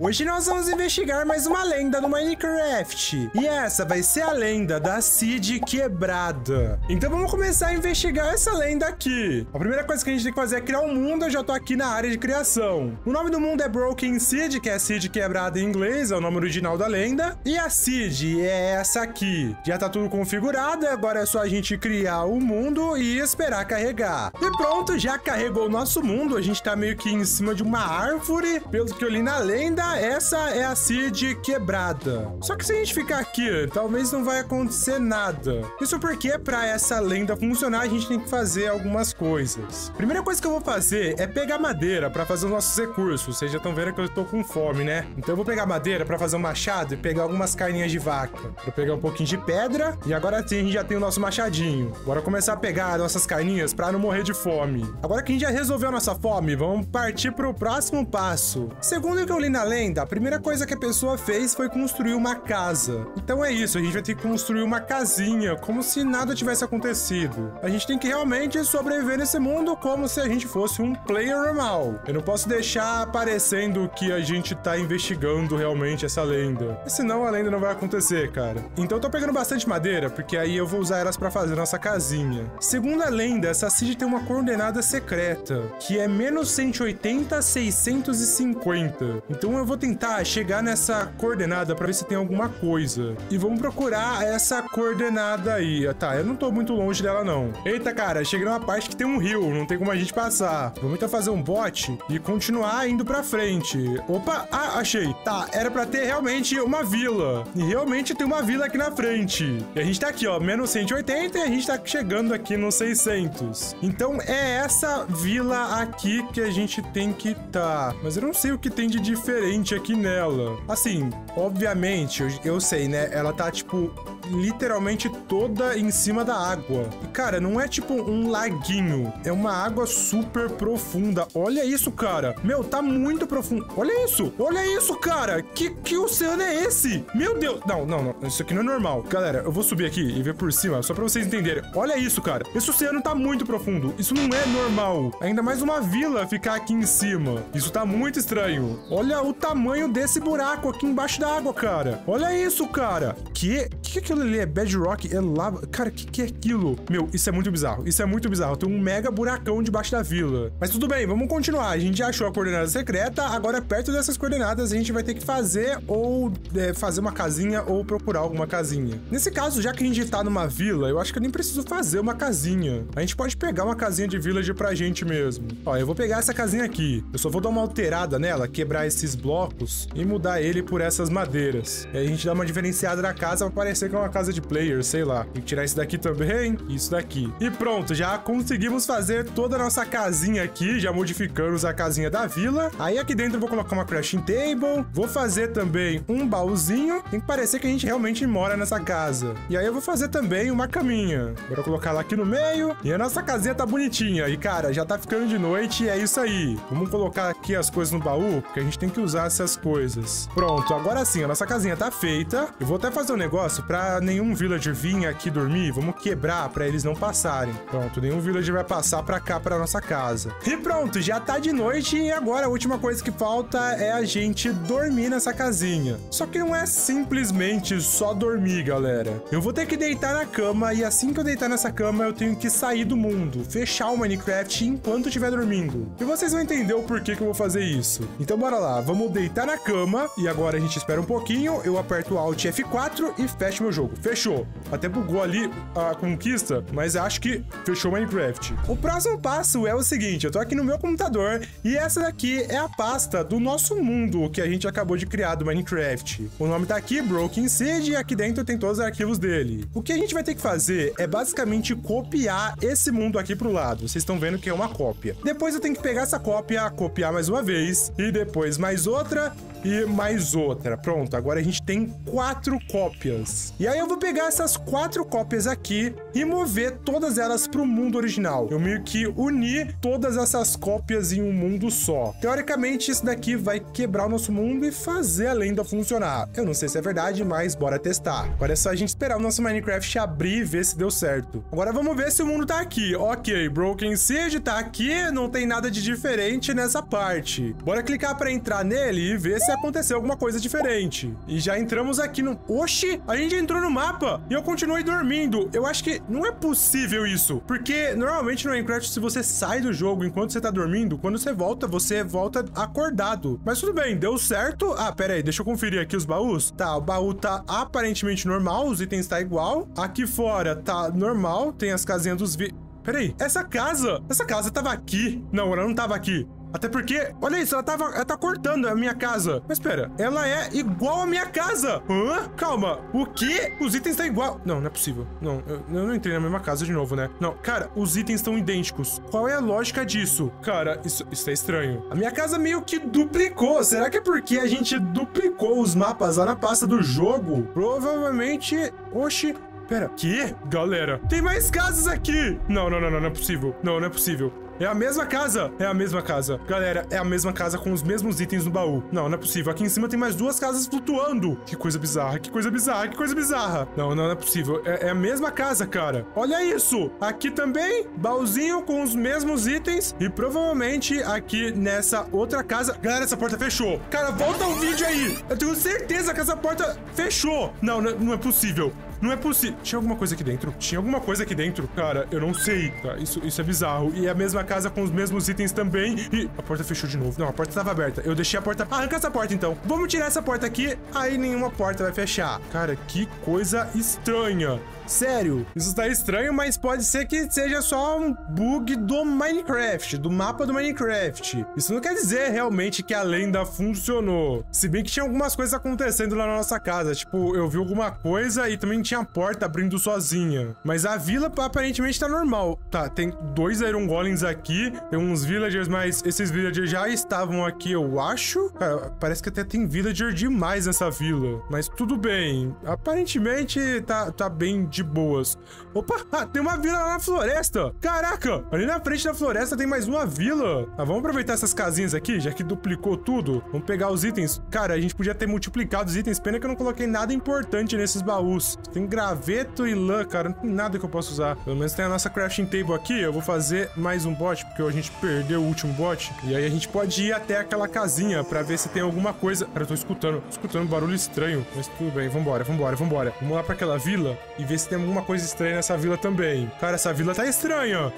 Hoje nós vamos investigar mais uma lenda no Minecraft. E essa vai ser a lenda da Seed quebrada. Então vamos começar a investigar essa lenda aqui. A primeira coisa que a gente tem que fazer é criar um mundo. Eu já tô aqui na área de criação. O nome do mundo é Broken Seed, que é Seed quebrada em inglês, é o nome original da lenda. E a Seed é essa aqui. Já tá tudo configurado, agora é só a gente criar o mundo e esperar carregar. E pronto, já carregou o nosso mundo. A gente tá meio que em cima de uma árvore, pelo que eu li na lenda essa é a Seed quebrada. Só que se a gente ficar aqui, talvez não vai acontecer nada. Isso porque para essa lenda funcionar, a gente tem que fazer algumas coisas. Primeira coisa que eu vou fazer é pegar madeira para fazer os nossos recursos. Vocês já estão vendo que eu estou com fome, né? Então eu vou pegar madeira para fazer um machado e pegar algumas carninhas de vaca. Vou pegar um pouquinho de pedra e agora sim a gente já tem o nosso machadinho. Bora começar a pegar nossas carninhas para não morrer de fome. Agora que a gente já resolveu a nossa fome, vamos partir para o próximo passo. Segundo o que eu li na lenda, a primeira coisa que a pessoa fez foi construir uma casa. Então é isso, a gente vai ter que construir uma casinha, como se nada tivesse acontecido. A gente tem que realmente sobreviver nesse mundo como se a gente fosse um player normal. Eu não posso deixar aparecendo que a gente tá investigando realmente essa lenda. Senão a lenda não vai acontecer, cara. Então eu tô pegando bastante madeira, porque aí eu vou usar elas para fazer nossa casinha. Segundo a lenda, essa seed tem uma coordenada secreta, que é menos 180 650. Então eu eu vou tentar chegar nessa coordenada para ver se tem alguma coisa. E vamos procurar essa coordenada aí. Tá, eu não tô muito longe dela, não. Eita, cara, cheguei numa parte que tem um rio, não tem como a gente passar. Vamos então fazer um bot e continuar indo pra frente. Opa, ah, achei. Tá, era pra ter realmente uma vila. E realmente tem uma vila aqui na frente. E a gente tá aqui, ó, menos 180 e a gente tá chegando aqui no 600. Então é essa vila aqui que a gente tem que tá. Mas eu não sei o que tem de diferente aqui nela. Assim, obviamente, eu, eu sei, né? Ela tá, tipo, literalmente toda em cima da água. E, cara, não é tipo um laguinho. É uma água super profunda. Olha isso, cara. Meu, tá muito profundo. Olha isso. Olha isso, cara. Que, que oceano é esse? Meu Deus. Não, não, não. Isso aqui não é normal. Galera, eu vou subir aqui e ver por cima, só pra vocês entenderem. Olha isso, cara. Esse oceano tá muito profundo. Isso não é normal. Ainda mais uma vila ficar aqui em cima. Isso tá muito estranho. Olha o tamanho desse buraco aqui embaixo da água, cara. Olha isso, cara. Que que, que aquilo ali é bedrock? É lava? Cara, o que, que é aquilo? Meu, isso é muito bizarro. Isso é muito bizarro. Tem um mega buracão debaixo da vila. Mas tudo bem, vamos continuar. A gente já achou a coordenada secreta. Agora, perto dessas coordenadas, a gente vai ter que fazer ou é, fazer uma casinha ou procurar alguma casinha. Nesse caso, já que a gente tá numa vila, eu acho que eu nem preciso fazer uma casinha. A gente pode pegar uma casinha de village pra gente mesmo. Ó, eu vou pegar essa casinha aqui. Eu só vou dar uma alterada nela, quebrar esses blocos e mudar ele por essas madeiras. E aí a gente dá uma diferenciada na casa pra parecer que é uma casa de players, sei lá. Tem que tirar isso daqui também isso daqui. E pronto, já conseguimos fazer toda a nossa casinha aqui, já modificamos a casinha da vila. Aí aqui dentro eu vou colocar uma crafting table, vou fazer também um baúzinho. Tem que parecer que a gente realmente mora nessa casa. E aí eu vou fazer também uma caminha. Bora colocar ela aqui no meio. E a nossa casinha tá bonitinha. E cara, já tá ficando de noite e é isso aí. Vamos colocar aqui as coisas no baú, porque a gente tem que usar essas coisas. Pronto, agora sim, a nossa casinha tá feita. Eu vou até fazer um negócio pra nenhum villager vir aqui dormir, vamos quebrar pra eles não passarem. Pronto, nenhum villager vai passar pra cá, pra nossa casa. E pronto, já tá de noite e agora a última coisa que falta é a gente dormir nessa casinha. Só que não é simplesmente só dormir, galera. Eu vou ter que deitar na cama e assim que eu deitar nessa cama, eu tenho que sair do mundo, fechar o Minecraft enquanto estiver dormindo. E vocês vão entender o porquê que eu vou fazer isso. Então bora lá, vamos deitar na cama e agora a gente espera um pouquinho, eu aperto Alt F4 e fecho meu jogo. Fechou. Até bugou ali a conquista, mas acho que fechou Minecraft. O próximo passo é o seguinte, eu tô aqui no meu computador e essa daqui é a pasta do nosso mundo que a gente acabou de criar do Minecraft. O nome tá aqui, Broken Seed, e aqui dentro tem todos os arquivos dele. O que a gente vai ter que fazer é basicamente copiar esse mundo aqui pro lado. Vocês estão vendo que é uma cópia. Depois eu tenho que pegar essa cópia, copiar mais uma vez, e depois mais outra, e mais outra. Pronto, agora a gente tem quatro cópias. E aí eu vou pegar essas quatro cópias aqui e mover todas elas pro mundo original. Eu meio que uni todas essas cópias em um mundo só. Teoricamente, isso daqui vai quebrar o nosso mundo e fazer a lenda funcionar. Eu não sei se é verdade, mas bora testar. Agora é só a gente esperar o nosso Minecraft abrir e ver se deu certo. Agora vamos ver se o mundo tá aqui. Ok, Broken Siege tá aqui, não tem nada de diferente nessa parte. Bora clicar para entrar nele e ver se aconteceu alguma coisa diferente. E já entramos aqui no... Oxi, a gente entrou no mapa e eu continuei dormindo. Eu acho que não é possível isso, porque normalmente no Minecraft, se você sai do jogo enquanto você tá dormindo, quando você volta, você volta acordado. Mas tudo bem, deu certo. Ah, pera aí, deixa eu conferir aqui os baús. Tá, o baú tá aparentemente normal, os itens tá igual. Aqui fora tá normal, tem as casinhas dos vi... Peraí, essa casa, essa casa tava aqui. Não, ela não tava aqui. Até porque, olha isso, ela, tava, ela tá cortando a minha casa. Mas espera, ela é igual à minha casa. Hã? Calma, o quê? Os itens estão igual. Não, não é possível. Não, eu, eu, não entrei na mesma casa de novo, né? Não, cara, os itens estão idênticos. Qual é a lógica disso? Cara, isso, isso é estranho. A minha casa meio que duplicou. Será que é porque a gente duplicou os mapas lá na pasta do jogo? Provavelmente... Oxi, Pera, que? Galera, tem mais casas aqui! Não, não, não, não, não é possível. Não, não é possível. É a mesma casa! É a mesma casa. Galera, é a mesma casa com os mesmos itens no baú. Não, não é possível. Aqui em cima tem mais duas casas flutuando. Que coisa bizarra, que coisa bizarra, que coisa bizarra. Não, não, não é possível. É, é a mesma casa, cara. Olha isso! Aqui também, baúzinho com os mesmos itens. E provavelmente aqui nessa outra casa... Galera, essa porta fechou. Cara, volta o vídeo aí. Eu tenho certeza que essa porta fechou. Não, não, não é possível. Não é possível. Tinha alguma coisa aqui dentro? Tinha alguma coisa aqui dentro? Cara, eu não sei, tá? Isso, isso é bizarro. E é a mesma casa com os mesmos itens também. E a porta fechou de novo. Não, a porta estava aberta. Eu deixei a porta... Arranca essa porta, então. Vamos tirar essa porta aqui. Aí nenhuma porta vai fechar. Cara, que coisa estranha. Sério, isso tá estranho, mas pode ser que seja só um bug do Minecraft, do mapa do Minecraft. Isso não quer dizer realmente que a lenda funcionou. Se bem que tinha algumas coisas acontecendo lá na nossa casa. Tipo, eu vi alguma coisa e também tinha a porta abrindo sozinha. Mas a vila aparentemente tá normal. Tá, tem dois Iron Golems aqui, tem uns villagers, mas esses villagers já estavam aqui, eu acho. Cara, parece que até tem villager demais nessa vila. Mas tudo bem. Aparentemente tá, tá bem de boas. Opa, ah, tem uma vila lá na floresta. Caraca, ali na frente da floresta tem mais uma vila. Ah, vamos aproveitar essas casinhas aqui, já que duplicou tudo. Vamos pegar os itens. Cara, a gente podia ter multiplicado os itens. Pena que eu não coloquei nada importante nesses baús. Tem graveto e lã, cara. Não tem nada que eu possa usar. Pelo menos tem a nossa crafting table aqui. Eu vou fazer mais um bot, porque a gente perdeu o último bot. E aí a gente pode ir até aquela casinha pra ver se tem alguma coisa. Cara, eu tô escutando, tô escutando um barulho estranho. Mas tudo bem, vambora, vambora, vambora. Vamos lá pra aquela vila e ver tem alguma coisa estranha nessa vila também. Cara, essa vila tá estranha.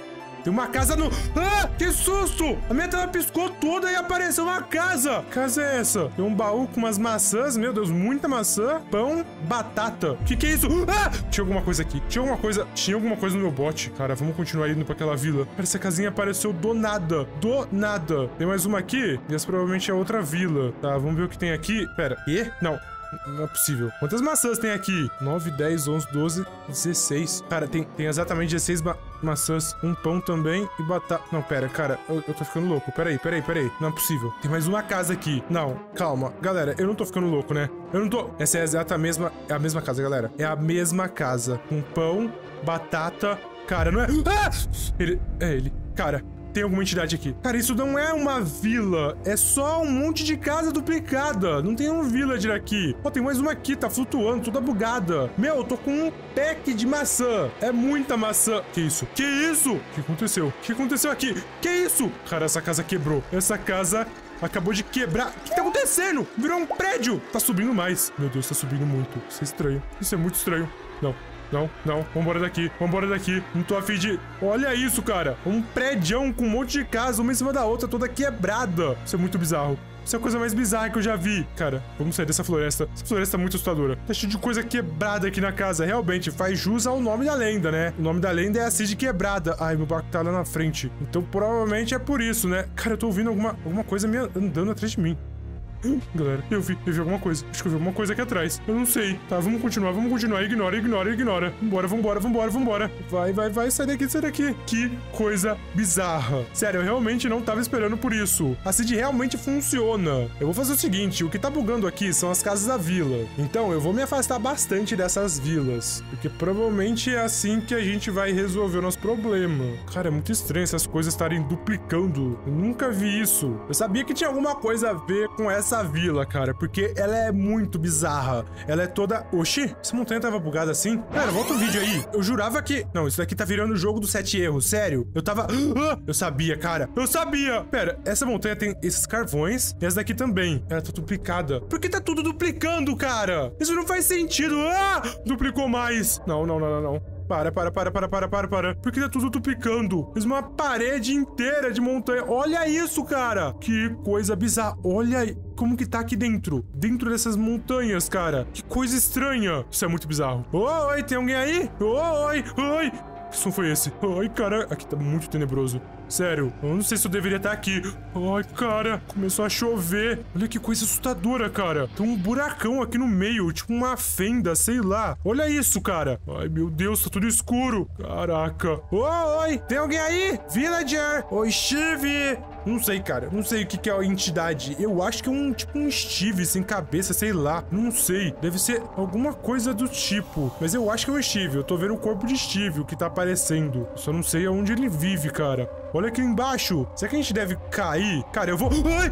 Tem uma casa no... Ah, que susto! A minha tela piscou toda e apareceu uma casa. Que casa é essa? Tem um baú com umas maçãs. Meu Deus, muita maçã. Pão, batata. O que que é isso? Ah! Tinha alguma coisa aqui. Tinha alguma coisa... Tinha alguma coisa no meu bote. Cara, vamos continuar indo pra aquela vila. Cara, essa casinha apareceu do nada. Do nada. Tem mais uma aqui. E essa provavelmente é outra vila. Tá, vamos ver o que tem aqui. Pera. E? Não. Não é possível. Quantas maçãs tem aqui? 9, 10, 11, 12, 16. Cara, tem, tem exatamente 16 ma maçãs. Um pão também e batata. Não, pera, cara. Eu, eu tô ficando louco. Peraí, peraí, peraí. Não é possível. Tem mais uma casa aqui. Não, calma. Galera, eu não tô ficando louco, né? Eu não tô... Essa é a mesma... É a mesma casa, galera. É a mesma casa. Com pão, batata... Cara, não é... Ah! Ele... É ele. Cara, tem alguma entidade aqui. Cara, isso não é uma vila. É só um monte de casa duplicada. Não tem um villager aqui. Ó, tem mais uma aqui. Tá flutuando, toda bugada. Meu, eu tô com um pack de maçã. É muita maçã. Que isso? Que isso? O que aconteceu? O que aconteceu aqui? Que isso? Cara, essa casa quebrou. Essa casa acabou de quebrar. O que tá acontecendo? Virou um prédio. Tá subindo mais. Meu Deus, tá subindo muito. Isso é estranho. Isso é muito estranho. Não, não, não. Vambora daqui. Vambora daqui. Não tô afim de... Olha isso, cara. Um prédio com um monte de casa, uma em cima da outra, toda quebrada. Isso é muito bizarro. Isso é a coisa mais bizarra que eu já vi. Cara, vamos sair dessa floresta. Essa floresta é muito assustadora. Tá cheio de coisa quebrada aqui na casa. Realmente, faz jus ao nome da lenda, né? O nome da lenda é a Cid Quebrada. Ai, meu barco tá lá na frente. Então, provavelmente é por isso, né? Cara, eu tô ouvindo alguma, alguma coisa me andando atrás de mim. Galera, eu vi, eu vi alguma coisa. Acho que eu vi alguma coisa aqui atrás. Eu não sei. Tá, vamos continuar, vamos continuar. Ignora, ignora, ignora. Vambora, vambora, vambora, vambora. Vai, vai, vai, sai daqui, sai daqui. Que coisa bizarra. Sério, eu realmente não tava esperando por isso. A Cid realmente funciona. Eu vou fazer o seguinte, o que tá bugando aqui são as casas da vila. Então, eu vou me afastar bastante dessas vilas. Porque provavelmente é assim que a gente vai resolver o nosso problema. Cara, é muito estranho essas coisas estarem duplicando. Eu nunca vi isso. Eu sabia que tinha alguma coisa a ver com essa vila, cara, porque ela é muito bizarra. Ela é toda... Oxi, essa montanha tava bugada assim? Cara, volta o vídeo aí. Eu jurava que... Não, isso daqui tá virando o jogo dos sete erros, sério. Eu tava... Eu sabia, cara. Eu sabia. Pera, essa montanha tem esses carvões e essa daqui também. Ela tá duplicada. Por que tá tudo duplicando, cara? Isso não faz sentido. Ah! Duplicou mais. Não, não, não, não, não. Para, para, para, para, para, para, para. Porque tá tudo duplicando. Fiz uma parede inteira de montanha. Olha isso, cara. Que coisa bizarra. Olha aí. Como que tá aqui dentro? Dentro dessas montanhas, cara. Que coisa estranha. Isso é muito bizarro. Oi, tem alguém aí? Oi, oi. Que som foi esse? Ai, cara, aqui tá muito tenebroso. Sério, eu não sei se eu deveria estar aqui. Ai, cara, começou a chover. Olha que coisa assustadora, cara. Tem um buracão aqui no meio, tipo uma fenda, sei lá. Olha isso, cara. Ai, meu Deus, tá tudo escuro. Caraca. Oi, oi, tem alguém aí? Villager. Oi, Steve. Não sei, cara. Não sei o que, que é a entidade. Eu acho que é um tipo um Steve sem cabeça, sei lá. Não sei. Deve ser alguma coisa do tipo. Mas eu acho que é um Steve. Eu tô vendo o corpo de Steve, o que tá aparecendo. Só não sei aonde ele vive, cara. Olha aqui embaixo. Será que a gente deve cair? Cara, eu vou... Ai!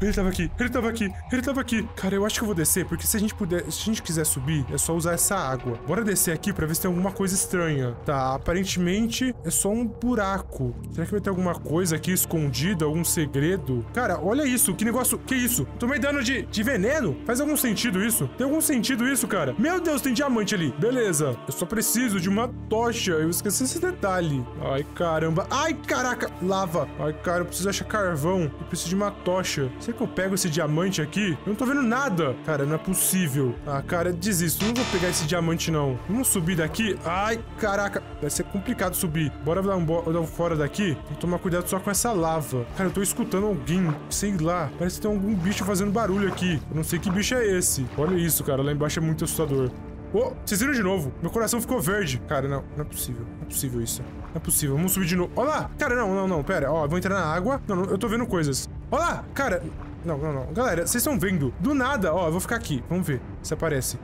Ele tava aqui. Ele tava aqui. Ele tava aqui. Cara, eu acho que eu vou descer, porque se a gente puder... Se a gente quiser subir, é só usar essa água. Bora descer aqui pra ver se tem alguma coisa estranha. Tá, aparentemente é só um buraco. Será que vai ter alguma coisa aqui escondida? Algum segredo? Cara, olha isso. Que negócio... Que isso? Tomei dano de, de veneno? Faz algum sentido isso? Tem algum sentido isso, cara? Meu Deus, tem diamante ali. Beleza. Eu só preciso de uma tocha. Eu esqueci esse detalhe. Ai, caramba. Ai, caraca! Lava. Ai, cara, eu preciso achar carvão. Eu preciso de uma tocha. Será que eu pego esse diamante aqui? Eu não tô vendo nada. Cara, não é possível. Ah, cara, desisto. Não vou pegar esse diamante, não. Vamos subir daqui? Ai, caraca. Vai ser complicado subir. Bora dar um, dar um fora daqui. Que tomar cuidado só com essa lava. Cara, eu tô escutando alguém. Sei lá. Parece que tem algum bicho fazendo barulho aqui. Eu não sei que bicho é esse. Olha isso, cara. Lá embaixo é muito assustador. Oh, vocês viram de novo? Meu coração ficou verde. Cara, não, não é possível. Não é possível isso. Não é possível. Vamos subir de novo. Olha lá! Cara, não, não, não. Pera. Ó, vou entrar na água. Não, não, eu tô vendo coisas. Olha lá! Cara... Não, não, não. Galera, vocês estão vendo? Do nada. Ó, eu vou ficar aqui. Vamos ver se aparece.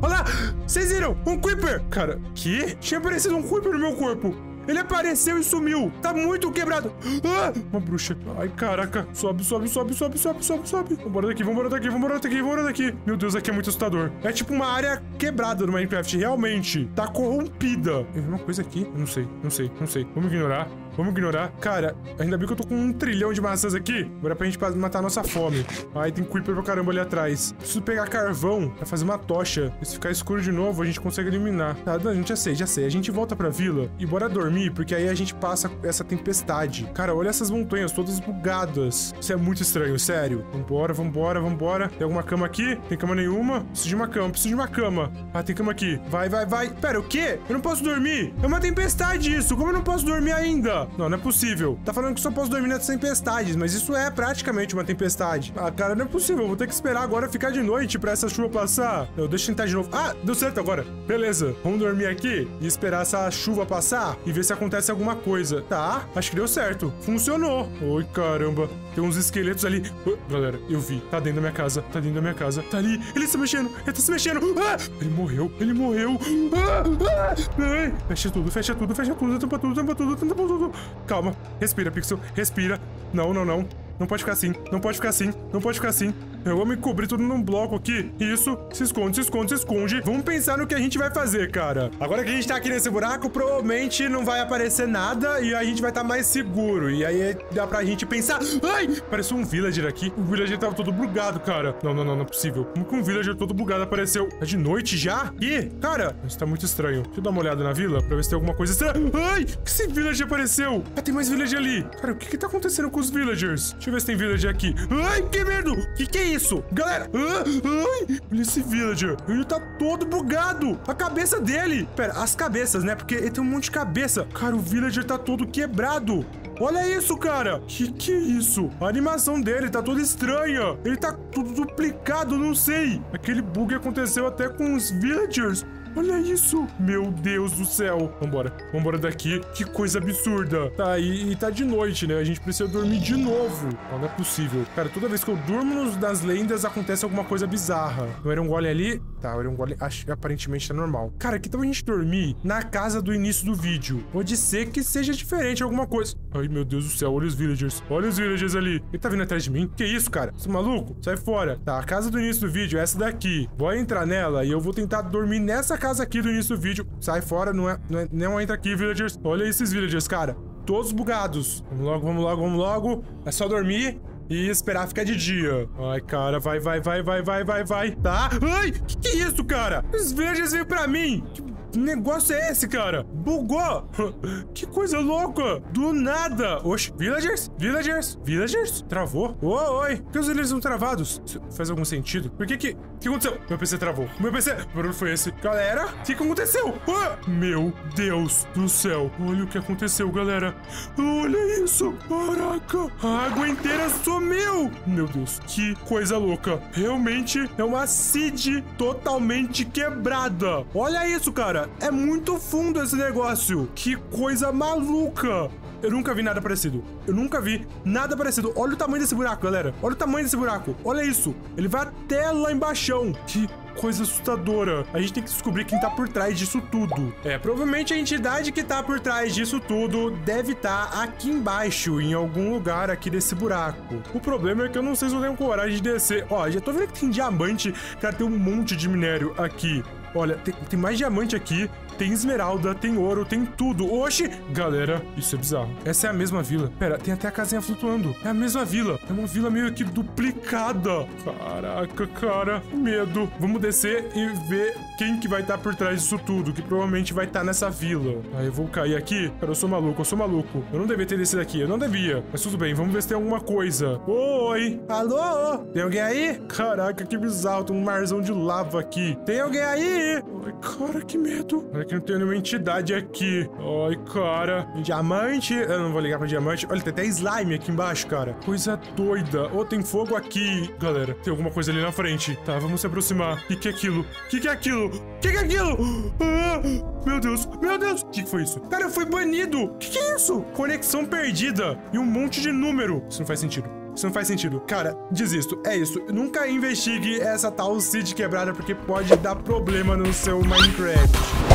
Olha lá! Vocês viram? Um Creeper! Cara, que? Tinha aparecido um Creeper no meu corpo. Ele apareceu e sumiu. Tá muito quebrado. Ah, uma bruxa. Ai, caraca. Sobe, sobe, sobe, sobe, sobe, sobe, sobe. Vambora daqui, vambora daqui, vambora daqui, vambora daqui. Meu Deus, aqui é muito assustador. É tipo uma área quebrada no Minecraft. Realmente. Tá corrompida. Eu vi uma coisa aqui. Não sei, não sei, não sei. Vamos ignorar. Vamos ignorar. Cara, ainda bem que eu tô com um trilhão de maçãs aqui. Agora é pra gente matar a nossa fome. Ai, tem creeper pra caramba ali atrás. Preciso pegar carvão pra fazer uma tocha. Se ficar escuro de novo, a gente consegue eliminar. Tá, a gente já sei, já sei. A gente volta pra vila e bora dormir, porque aí a gente passa essa tempestade. Cara, olha essas montanhas todas bugadas. Isso é muito estranho, sério. Vambora, vambora, vambora. Tem alguma cama aqui? Tem cama nenhuma? Preciso de uma cama, preciso de uma cama. Ah, tem cama aqui. Vai, vai, vai. Pera, o quê? Eu não posso dormir. É uma tempestade isso. Como eu não posso dormir ainda? Não, não é possível. Tá falando que só posso dormir nas tempestades, mas isso é praticamente uma tempestade. Ah, cara, não é possível. Vou ter que esperar agora ficar de noite pra essa chuva passar. Eu deixa eu tentar de novo. Ah, deu certo agora. Beleza. Vamos dormir aqui e esperar essa chuva passar e ver se acontece alguma coisa. Tá, acho que deu certo. Funcionou. Oi, caramba. Tem uns esqueletos ali. Oh, galera, eu vi. Tá dentro da minha casa. Tá dentro da minha casa. Tá ali. Ele tá mexendo. Ele tá se mexendo. Ah! Ele morreu. Ele morreu. Ah! Ah! Fecha tudo, fecha tudo, fecha tudo. Tampa tudo, tampa tudo, tampa tudo. Calma. Respira, Pixel. Respira. Não, não, não. Não pode ficar assim. Não pode ficar assim. Não pode ficar assim. Eu vou me cobrir tudo num bloco aqui. Isso. Se esconde, se esconde, se esconde. Vamos pensar no que a gente vai fazer, cara. Agora que a gente tá aqui nesse buraco, provavelmente não vai aparecer nada e a gente vai estar tá mais seguro. E aí dá pra gente pensar... Ai! Pareceu um villager aqui. O villager tava todo bugado, cara. Não, não, não, não é possível. Como que um villager todo bugado apareceu? É de noite já? Ih, cara, isso tá muito estranho. Deixa eu dar uma olhada na vila pra ver se tem alguma coisa estranha. Ai! Que esse villager apareceu? Ah, tem mais villager ali. Cara, o que que tá acontecendo com os villagers? Deixa eu ver se tem villager aqui. Ai, que medo! Que que é isso? Galera! Ai, olha esse villager. Ele tá todo bugado. A cabeça dele. Pera, as cabeças, né? Porque ele tem um monte de cabeça. Cara, o villager tá todo quebrado. Olha isso, cara. Que que é isso? A animação dele tá toda estranha. Ele tá tudo duplicado, não sei. Aquele bug aconteceu até com os villagers. Olha isso! Meu Deus do céu! Vambora, vambora daqui. Que coisa absurda. Tá, e, e tá de noite, né? A gente precisa dormir de novo. Não, é possível. Cara, toda vez que eu durmo nos, nas lendas, acontece alguma coisa bizarra. O Eren Golem ali... Tá, o Eren Golem aparentemente tá normal. Cara, que tal a gente dormir na casa do início do vídeo? Pode ser que seja diferente alguma coisa. Ai, meu Deus do céu, olha os villagers. Olha os villagers ali. Ele tá vindo atrás de mim? Que isso, cara? Você é maluco? Sai fora. Tá, a casa do início do vídeo é essa daqui. Vou entrar nela e eu vou tentar dormir nessa casa aqui do início do vídeo. Sai fora, não, é, não, é, não entra aqui, villagers. Olha esses villagers, cara. Todos bugados. Vamos logo, vamos logo, vamos logo. É só dormir e esperar ficar de dia. Ai, cara, vai, vai, vai, vai, vai, vai, vai. Tá? Ai, que que é isso, cara? Os verdes veio pra mim. Que negócio é esse, cara? Bugou! que coisa louca! Do nada! Oxe, villagers? Villagers? Villagers? Travou? Oi! Por que os villagers estão travados? Isso faz algum sentido? Por que que... O que aconteceu? Meu PC travou. Meu PC... Que barulho foi esse? Galera, o que que aconteceu? Ah, meu Deus do céu. Olha o que aconteceu, galera. Olha isso. Caraca. A água inteira sumiu. Meu Deus, que coisa louca. Realmente é uma seed totalmente quebrada. Olha isso, cara. É muito fundo esse negócio. Que coisa maluca. Eu nunca vi nada parecido. Eu nunca vi nada parecido. Olha o tamanho desse buraco, galera. Olha o tamanho desse buraco. Olha isso. Ele vai até lá embaixo. Que coisa assustadora. A gente tem que descobrir quem tá por trás disso tudo. É, provavelmente a entidade que tá por trás disso tudo deve estar tá aqui embaixo, em algum lugar aqui desse buraco. O problema é que eu não sei se eu tenho coragem de descer. Ó, já tô vendo que tem diamante. Cara, tem um monte de minério aqui. Olha, tem, tem mais diamante aqui, tem esmeralda, tem ouro, tem tudo. Oxi! Galera, isso é bizarro. Essa é a mesma vila. Pera, tem até a casinha flutuando. É a mesma vila. É uma vila meio que duplicada. Caraca, cara. Medo. Vamos descer e ver quem que vai estar tá por trás disso tudo, que provavelmente vai estar tá nessa vila. Aí eu vou cair aqui. Cara, eu sou maluco, eu sou maluco. Eu não devia ter descido aqui, eu não devia. Mas tudo bem, vamos ver se tem alguma coisa. Oi! Alô? Tem alguém aí? Caraca, que bizarro. Tem um marzão de lava aqui. Tem alguém aí? Ai, cara, que medo. Olha que não tem nenhuma entidade aqui. Ai, cara. Diamante. Eu não vou ligar pra diamante. Olha, tem até slime aqui embaixo, cara. Coisa doida. Oh, tem fogo aqui. Galera, tem alguma coisa ali na frente. Tá, vamos se aproximar. O que, que é aquilo? O que, que é aquilo? O que, que é aquilo? Ah, meu Deus, meu Deus. O que, que foi isso? Cara, foi banido. O que, que é isso? Conexão perdida. E um monte de número. Isso não faz sentido. Isso não faz sentido. Cara, desisto. É isso. Nunca investigue essa tal seed quebrada porque pode dar problema no seu Minecraft.